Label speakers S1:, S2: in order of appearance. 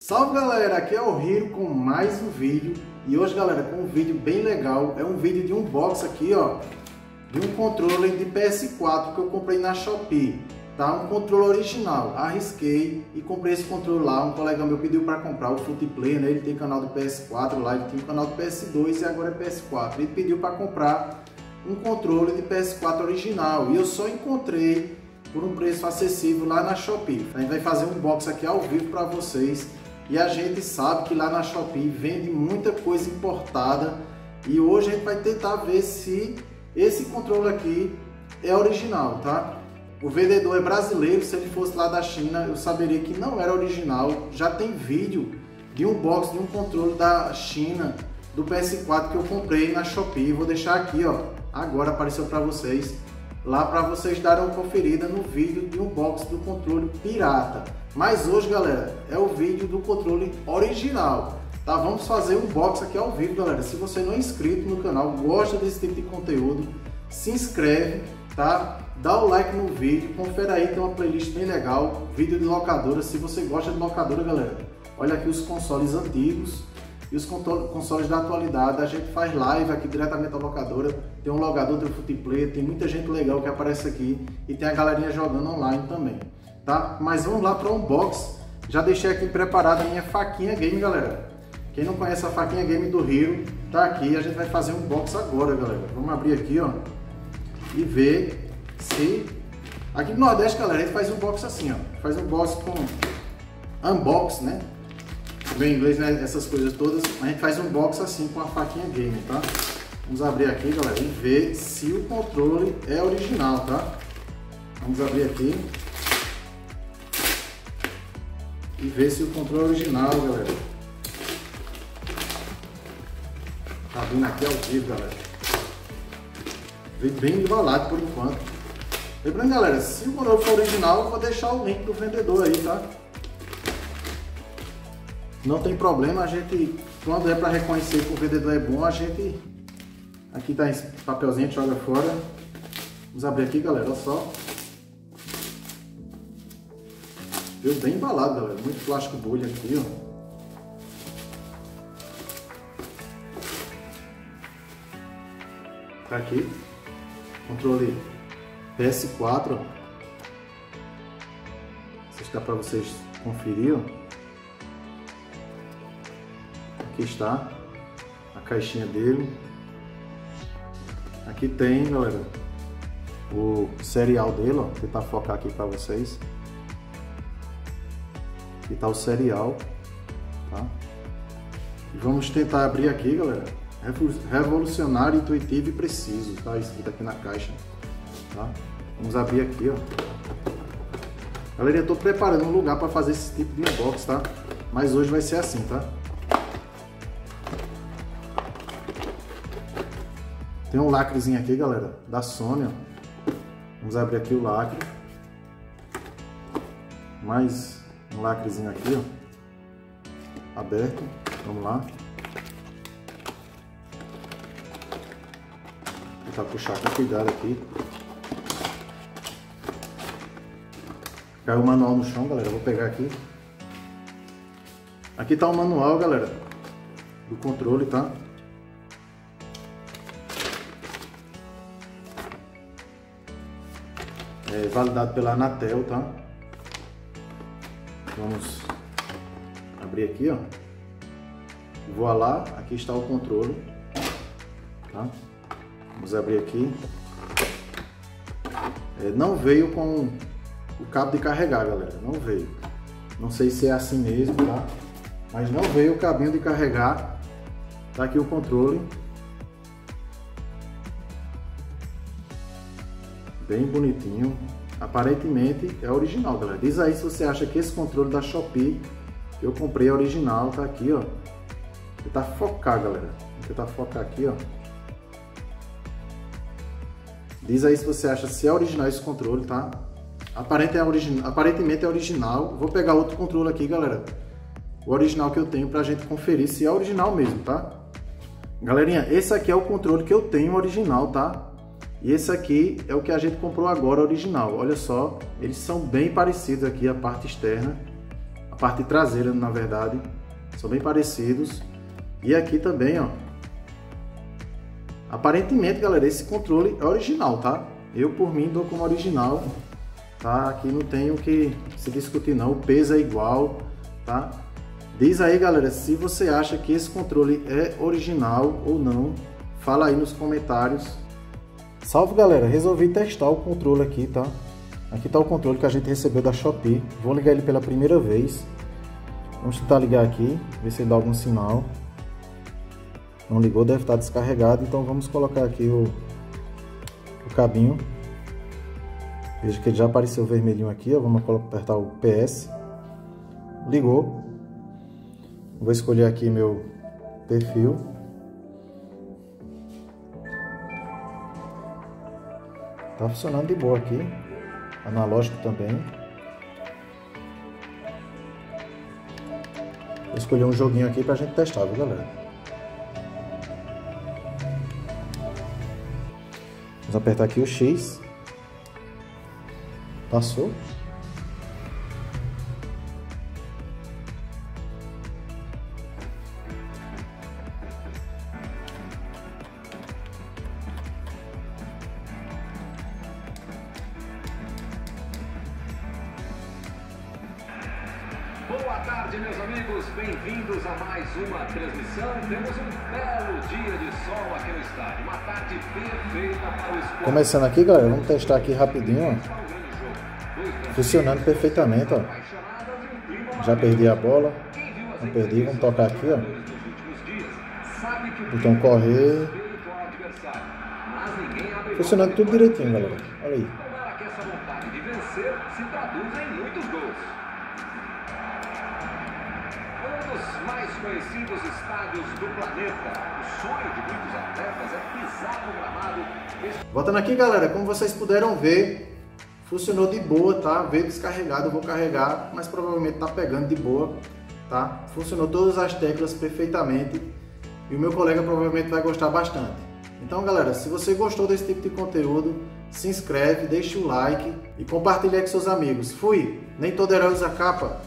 S1: Salve galera, aqui é o Hiro com mais um vídeo. E hoje galera com um vídeo bem legal, é um vídeo de unbox aqui ó. De um controle de PS4 que eu comprei na Shopee tá? Um controle original, arrisquei e comprei esse controle lá, um colega meu pediu para comprar o Footplay, né? Ele tem canal do PS4 lá, ele tem o canal do PS2 e agora é PS4 ele pediu para comprar um controle de PS4 original e eu só encontrei por um preço acessível lá na Shopee. A gente vai fazer um box aqui ao vivo para vocês e a gente sabe que lá na Shopee vende muita coisa importada e hoje a gente vai tentar ver se esse controle aqui é original, tá? O vendedor é brasileiro, se ele fosse lá da China, eu saberia que não era original. Já tem vídeo de um box de um controle da China do PS4 que eu comprei na Shopee. Vou deixar aqui, ó, agora apareceu para vocês lá para vocês darem uma conferida no vídeo de unboxing do controle pirata. Mas hoje, galera, é o vídeo do controle original. Tá? Vamos fazer um unboxing aqui ao vivo, galera. Se você não é inscrito no canal, gosta desse tipo de conteúdo, se inscreve, tá? Dá o like no vídeo, confere aí, tem uma playlist bem legal, vídeo de locadora. Se você gosta de locadora, galera, olha aqui os consoles antigos, e os consoles da atualidade. A gente faz live aqui diretamente da locadora. Tem um logador, tem um Footplay, tem muita gente legal que aparece aqui e tem a galerinha jogando online também, tá? Mas vamos lá para o unbox. Já deixei aqui preparada a minha faquinha game, galera. Quem não conhece a faquinha game do Rio, tá aqui. A gente vai fazer um unbox agora, galera. Vamos abrir aqui, ó, e ver se aqui no Nordeste, galera, a gente faz um box assim, ó. Faz um box com unbox, né? bem inglês, né? Essas coisas todas. A gente faz um box assim com a faquinha game, tá? Vamos abrir aqui, galera, e ver se o controle é original, tá? Vamos abrir aqui. E ver se o controle é original, galera. Tá vindo aqui ao vivo, galera. Veio bem embalado por enquanto. Lembrando, galera, se o controle for original, eu vou deixar o link do vendedor aí, tá? Não tem problema, a gente, quando é para reconhecer que o vendedor é bom, a gente, aqui tá esse papelzinho, a gente joga fora. Vamos abrir aqui, galera, olha só. Veio bem embalado, galera, muito plástico bolha aqui, ó. Tá aqui, controle PS4, ó. Não sei se dá para vocês conferir. Aqui está a caixinha dele. Aqui tem, galera, o serial dele, ó. Vou tentar focar aqui para vocês. Aqui tá o serial, tá? E vamos tentar abrir aqui, galera. Revolucionário, intuitivo e preciso, tá? Escrito aqui na caixa, tá? Vamos abrir aqui, ó. Galera, eu tô preparando um lugar para fazer esse tipo de unbox, tá? Mas hoje vai ser assim, tá? Tem um lacrezinho aqui, galera, da Sony, ó. Vamos abrir aqui o lacre. Mais um lacrezinho aqui, ó. Aberto. Vamos lá. Vou tentar puxar com cuidado aqui. Caiu o manual no chão, galera. Vou pegar aqui. Aqui tá o manual, galera, do controle, tá? é validado pela Anatel, tá? Vamos abrir aqui, ó. Vou lá, aqui está o controle, tá? Vamos abrir aqui. É, não veio com o cabo de carregar, galera, não veio. Não sei se é assim mesmo, tá? Mas não veio o cabinho de carregar. Tá aqui o controle. bem bonitinho. Aparentemente é original, galera. Diz aí se você acha que esse controle da Shopee que eu comprei é original, tá aqui, ó. Vou tentar focar, galera. Vou tentar focar aqui, ó. Diz aí se você acha se é original esse controle, tá? É. Aparentemente é original. Vou pegar outro controle aqui, galera. O original que eu tenho pra gente conferir se é original mesmo, tá? Galerinha, esse aqui é o controle que eu tenho original, tá? E esse aqui é o que a gente comprou agora original. Olha só, eles são bem parecidos aqui, a parte externa, a parte traseira, na verdade, são bem parecidos. E aqui também, ó. Aparentemente, galera, esse controle é original, tá? Eu, por mim, dou como original, tá? Aqui não tem o que se discutir não, o peso é igual, tá? Diz aí, galera, se você acha que esse controle é original ou não. Fala aí nos comentários. Salve, galera. Resolvi testar o controle aqui, tá? Aqui tá o controle que a gente recebeu da Shopee. Vou ligar ele pela primeira vez. Vamos tentar ligar aqui, ver se ele dá algum sinal. Não ligou, deve estar descarregado. Então vamos colocar aqui o, o cabinho. Veja que ele já apareceu vermelhinho aqui. Ó. Vamos apertar o PS. Ligou. Vou escolher aqui meu perfil. Tá funcionando de boa aqui. Analógico também. Vou escolher um joguinho aqui pra gente testar, viu galera? Vamos apertar aqui o X. Passou.
S2: Boa tarde, meus amigos. Bem-vindos a mais uma transmissão. Temos um belo dia de sol aqui no estádio. Uma tarde perfeita para o esporte.
S1: Começando aqui, galera. Vamos testar aqui rapidinho, ó. Funcionando perfeitamente, ó. Já perdi a bola. Não perdi. Vamos tocar aqui, ó. Botão correr. Funcionando tudo direitinho, galera. Olha aí.
S2: Conhecidos.
S1: Voltando aqui, galera, como vocês puderam ver, funcionou de boa, tá? Veio descarregado, eu vou carregar, mas provavelmente tá pegando de boa, tá? Funcionou todas as teclas perfeitamente e o meu colega provavelmente vai gostar bastante. Então, galera, se você gostou desse tipo de conteúdo, se inscreve, deixa o like e compartilha com seus amigos. Fui! Nem todo herói usa capa.